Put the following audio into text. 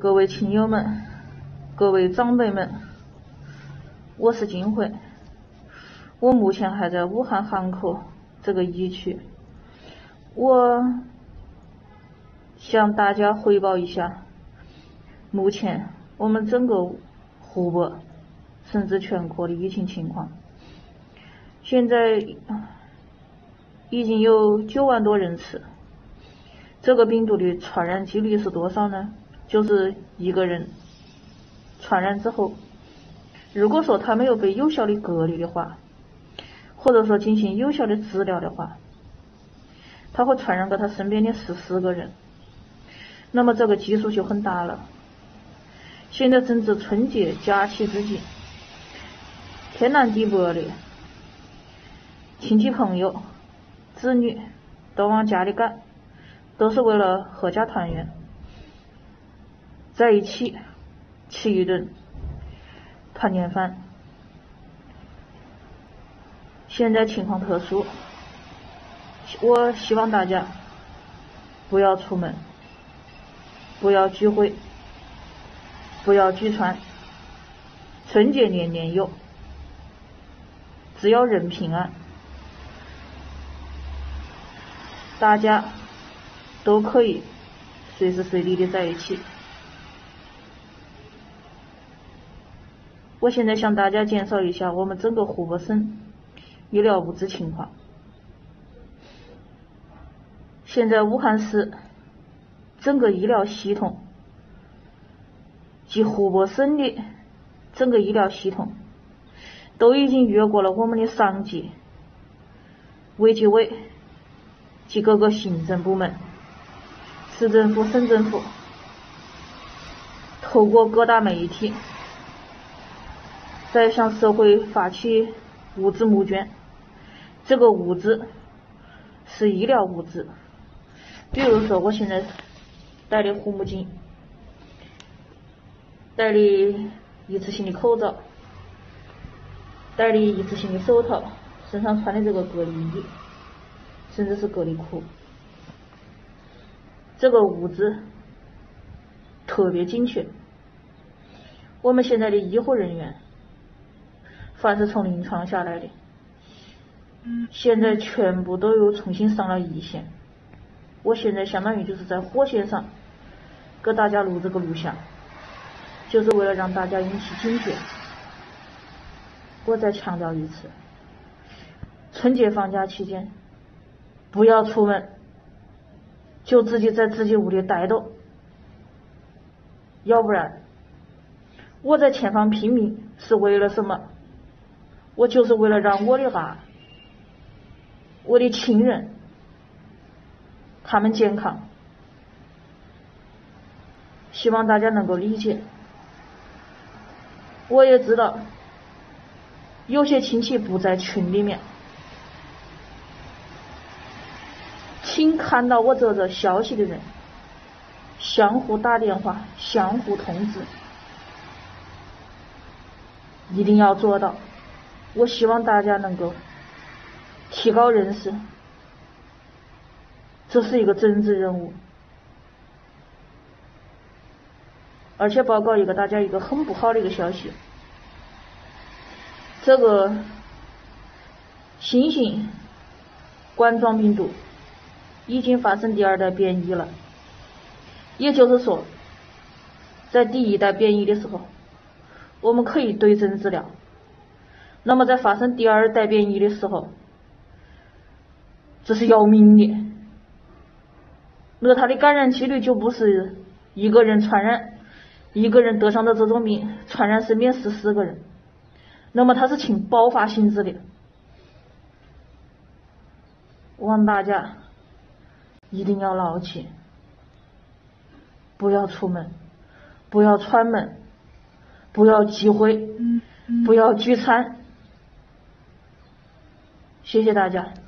各位亲友们，各位长辈们，我是金慧，我目前还在武汉汉口这个疫区，我向大家汇报一下，目前我们整个湖北甚至全国的疫情情况。现在已经有九万多人次，这个病毒的传染几率是多少呢？就是一个人传染之后，如果说他没有被有效的隔离的话，或者说进行有效的治疗的话，他会传染给他身边的十四个人，那么这个基数就很大了。现在正值春节假期之际，天南地北的亲戚朋友、子女都往家里赶，都是为了阖家团圆。在一起吃一顿团年饭。现在情况特殊，我希望大家不要出门，不要聚会，不要聚餐。春节年年有，只要人平安，大家都可以随时随地的在一起。我现在向大家介绍一下我们整个湖北省医疗物资情况。现在武汉市整个医疗系统及湖北省的整个医疗系统都已经越过了我们的上级卫计委及各个行政部门、市政府、省政府，透过各大媒体。在向社会发起物资募捐，这个物资是医疗物资，比如说我现在戴的护目镜，戴的一次性的口罩，戴的一次性的手套，身上穿的这个隔离衣，甚至是隔离裤，这个物资特别紧缺，我们现在的医护人员。凡是从临床下来的，现在全部都又重新上了一线。我现在相当于就是在火线上给大家录这个录像，就是为了让大家引起警觉。我再强调一次，春节放假期间不要出门，就自己在自己屋里待着，要不然我在前方拼命是为了什么？我就是为了让我的娃、我的亲人他们健康，希望大家能够理解。我也知道有些亲戚不在群里面，请看到我这个消息的人相互打电话、相互通知，一定要做到。我希望大家能够提高认识，这是一个政治任务。而且报告一个大家一个很不好的一个消息，这个新型冠状病毒已经发生第二代变异了，也就是说，在第一代变异的时候，我们可以对症治疗。那么在发生第二代变异的时候，这是要命的。那它的感染几率就不是一个人传染，一个人得上的这种病，传染身边十四个人。那么它是呈爆发性质的。望大家一定要牢记，不要出门，不要串门，不要集会，不要聚餐。谢谢大家。